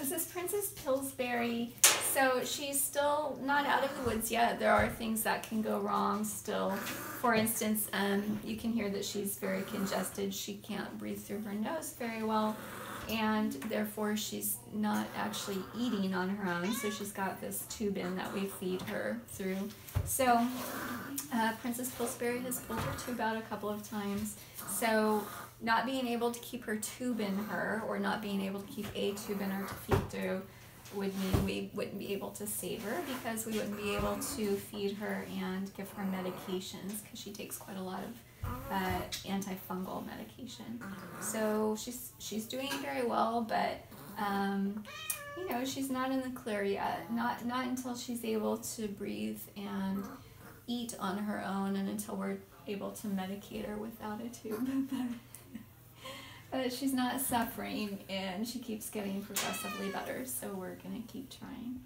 This is Princess Pillsbury. So she's still not out of the woods yet. There are things that can go wrong still. For instance, um, you can hear that she's very congested. She can't breathe through her nose very well and therefore she's not actually eating on her own. So she's got this tube in that we feed her through. So uh, Princess Pillsbury has pulled her tube out a couple of times. So not being able to keep her tube in her or not being able to keep a tube in her to feed through would mean we wouldn't be able to save her because we wouldn't be able to feed her and give her medications because she takes quite a lot of uh, antifungal medication. So she's she's doing very well, but um, you know she's not in the clear yet. Not not until she's able to breathe and eat on her own, and until we're able to medicate her without a tube. but she's not suffering, and she keeps getting progressively better. So we're gonna keep trying.